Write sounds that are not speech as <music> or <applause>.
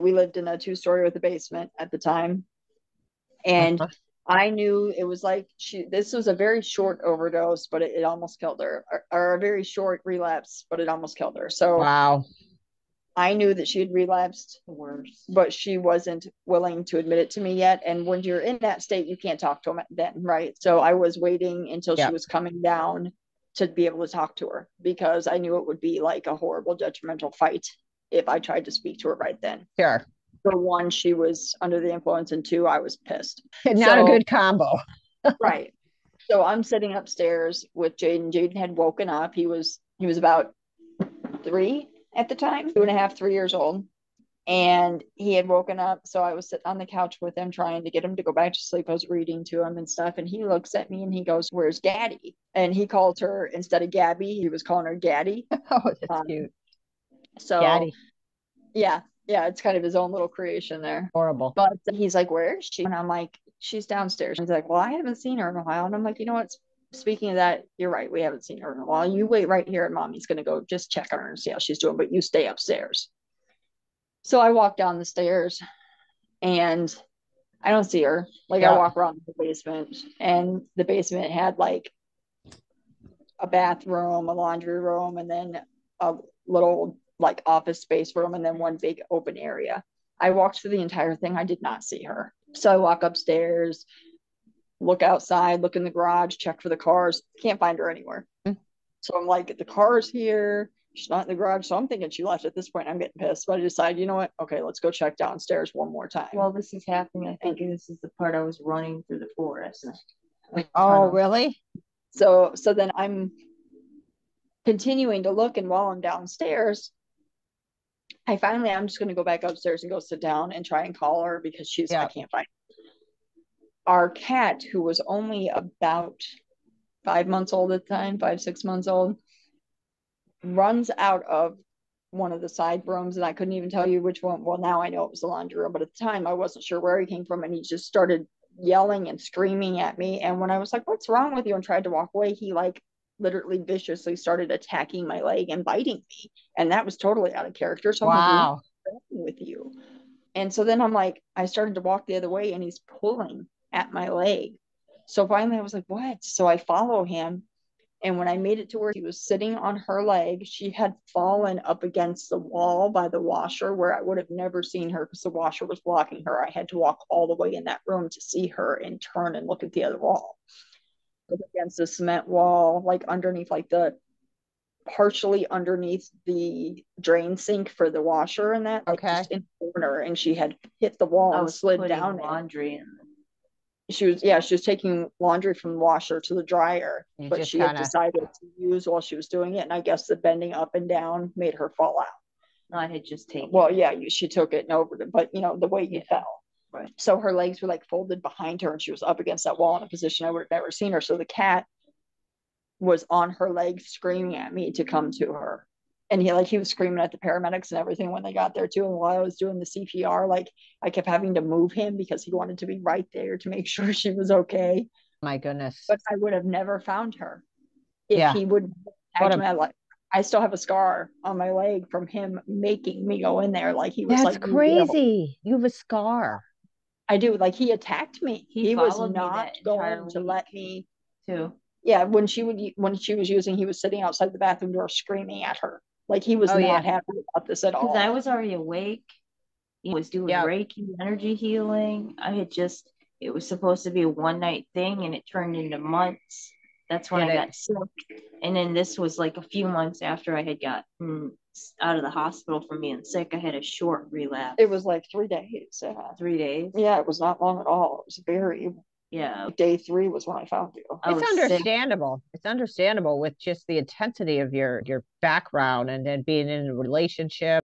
We lived in a two story with a basement at the time. And uh-huh. I knew it was like she, this was a very short overdose, but it, it almost killed her, or, or, a very short relapse, but it almost killed her. So, wow. I knew that she had relapsed, worse, but she wasn't willing to admit it to me yet. And when you're in that state, you can't talk to them then, right? So I was waiting until she was coming down to be able to talk to her because I knew it would be like a horrible judgmental fight if I tried to speak to her right then. Sure. For one, she was under the influence, and two, I was pissed. It's <laughs> not so, a good combo. <laughs> right. So I'm sitting upstairs with Jaden. Jaden had woken up. He was he was about three at the time, two and a half, three years old. And he had woken up. So I was sitting on the couch with him, trying to get him to go back to sleep. I was reading to him and stuff. And he looks at me and he goes, Where's Gaddy? And he called her instead of Gabby, he was calling her Gaddy. <laughs> oh, that's um, cute. So, Gaddy. Yeah, yeah, it's kind of his own little creation there. Horrible. But he's like, Where is she? And I'm like, She's downstairs. He's like, Well, I haven't seen her in a while. And I'm like, You know what? Speaking of that, you're right. We haven't seen her in a while. You wait right here, and mommy's going to go just check on her and see how she's doing, but you stay upstairs. So I walk down the stairs and I don't see her. Like yeah. I walk around the basement, and the basement had like a bathroom, a laundry room, and then a little like office space room, and then one big open area. I walked through the entire thing. I did not see her. So I walk upstairs, look outside, look in the garage, check for the cars. Can't find her anywhere. Mm-hmm. So I'm like, the car's here. She's not in the garage. So I'm thinking she left at this point. I'm getting pissed. But I decide, you know what? Okay, let's go check downstairs one more time. Well, this is happening. I think this is the part I was running through the forest. Like, oh, really? So so then I'm continuing to look, and while I'm downstairs, I finally I'm just gonna go back upstairs and go sit down and try and call her because she's yeah. I can't find her. our cat, who was only about five months old at the time, five, six months old, runs out of one of the side rooms, and I couldn't even tell you which one. Well, now I know it was the laundry room, but at the time I wasn't sure where he came from, and he just started yelling and screaming at me. And when I was like, What's wrong with you? and tried to walk away, he like literally viciously started attacking my leg and biting me. And that was totally out of character. So wow. I'm like, with you. And so then I'm like, I started to walk the other way and he's pulling at my leg. So finally I was like, what? So I follow him. And when I made it to where he was sitting on her leg, she had fallen up against the wall by the washer where I would have never seen her because the washer was blocking her. I had to walk all the way in that room to see her and turn and look at the other wall. Against the cement wall, like underneath, like the partially underneath the drain sink for the washer and that. Okay. Like in the corner, and she had hit the wall and oh, slid down. Laundry in she was yeah she was taking laundry from the washer to the dryer you but she kinda... had decided to use while she was doing it and i guess the bending up and down made her fall out i had just taken well yeah you, she took it and over it but you know the way you yeah. fell right so her legs were like folded behind her and she was up against that wall in a position i would have never seen her so the cat was on her legs screaming at me to come to her and he like he was screaming at the paramedics and everything when they got there too. And while I was doing the CPR, like I kept having to move him because he wanted to be right there to make <laughs> sure she was okay. My goodness. But I would have never found her if yeah. he would have my life. I still have a scar on my leg from him making me go in there. Like he was That's like crazy. You have a scar. I do. Like he attacked me. He, he was not going to let me too. Yeah, when she would when she was using, he was sitting outside the bathroom door screaming at her. Like he was oh, not yeah. happy about this at all. Because I was already awake. He was doing yeah. Reiki energy healing. I had just it was supposed to be a one night thing and it turned into months. That's when I got sick. And then this was like a few months after I had gotten out of the hospital from being sick. I had a short relapse. It was like three days. Yeah. Three days. Yeah, it was not long at all. It was very yeah day three was when i found you it's understandable sick. it's understandable with just the intensity of your your background and then being in a relationship